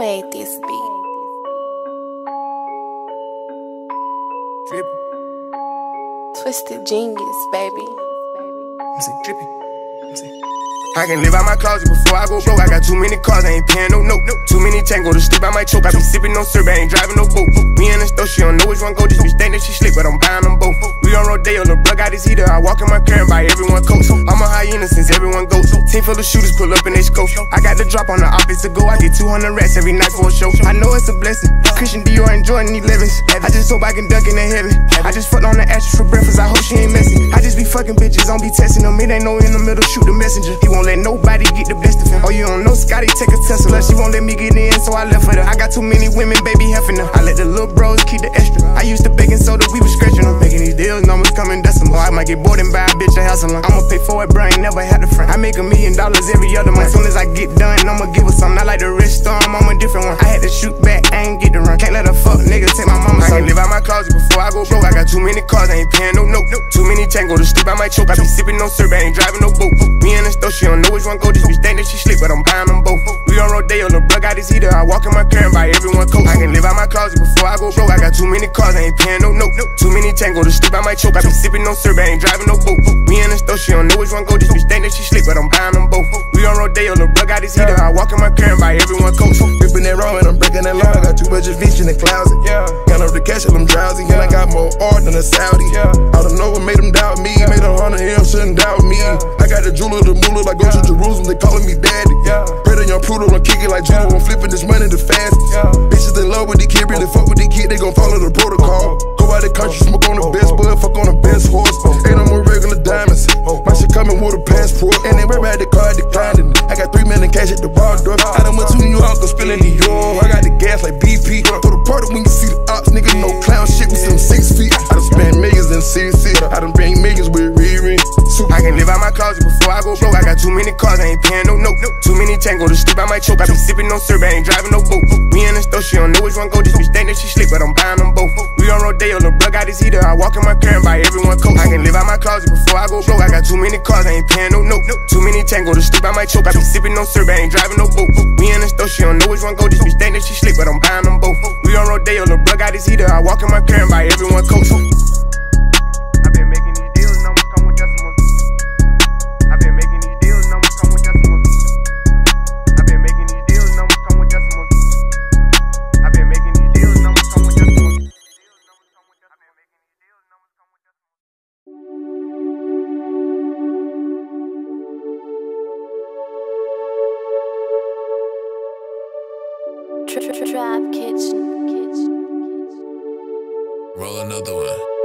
made this beat? Twysted Genius, baby. I'm saying drippy. I'm saying. I can live out my closet before I go broke. I got too many cars, I ain't paying no note. Too many tango to sleep, I might choke. I be sipping no syrup, I ain't driving no boat. Me and the store, she don't know which one go. This bitch think that she slick, but I'm buying them both. We on Rodeo, the got his heater. I walk in Moncler and buy everyone coats. I'm a hyena since everyone goes. Team full of shooters pull up in they scope. I got the drop on the office to go. I get 200 rats every night for a show. I know it's a blessing. Christian Dior and Jordan 11s. I just hope I can duck in the heaven. I just fucked on the ashes for breakfast. I hope she ain't messing. Fucking bitches, don't be testing them. It ain't no in the middle, shoot the messenger. He won't let nobody get the best of him. Oh, you don't know Scotty take a Tesla. She won't let me get in, so I left with her. I got too many women, baby, heffing them. I let the little bros keep the extra. I used to baking soda, we was scratching them. Making these deals, numbers coming decimal. I might get bored and buy a bitch a house alone. I'ma pay for it, bro, ain't never had a friend. I make a million dollars every other month. As soon as I get done, I'ma give her something. I like the rich storm, I'm a different one. I had to shoot back, I can live out my closet before I go broke. I got too many cars, I ain't paying no note. Too many tango to sleep, I might choke. I be sipping no syrup, I ain't driving no boat. Me and the store, she don't know which one go. This bitch think that she slick, but I'm buying them both. We on Rodeo, the plug got his heater. I walk in Moncler and buy everyone coat. I can live out my closet before I go broke. I got too many cars, I ain't paying no note. Too many tango to sleep, I might choke. I be sipping no syrup, I ain't driving no boat. Me and the store, she don't know which one go. This bitch think that she slick, but I'm buying them both. We on Rodeo, the plug got his heater. I walk in Moncler and buy everyone coat. Ripping that wrong and I'm breaking that law. I got too much vision in the closet. Yeah. Up the cash and I'm drowsy. And I got more art than a Saudi. Yeah. Out of nowhere made them doubt me. Made a hundred him, shouldn't doubt me. I got the jeweler, the moolah, like go to Jerusalem, they calling me daddy. Yeah. Pray to young Pluto, I'm kicking like Judo, I'm flipping this money the fastest. Bitches in love with the kid, really fuck with the kid, they gon' follow the protocol. Go out the country, smoke on the oh, best oh. bud, fuck on the best horse. Ain't no more regular diamonds. Oh, My shit coming with a passport. And they right the car, declined it. I got three million cash at the bar door. I done went to New York, I'm spilling New York. I got the gas like BP. Too many cars, I ain't paying no note. Too many tango to sleep, I might choke. I be sipping no syrup, I ain't driving no boat. Me and the store, she don't know which one go. This bitch think that she slick, but I'm buying them both. We on Rodeo, the plug got his heater. I walk in Moncler and buy everyone coat. I can live out my closet before I go broke. I got too many cars, I ain't paying no note. Too many tango to sleep, I might choke. I be sipping no syrup, I ain't driving no boat. Me and the store, she don't know which one go. This bitch think that she slick, but I'm buying them both. We on Rodeo, the plug got his heater. I walk in Moncler and buy everyone coat. Trap kitchen. Roll another one.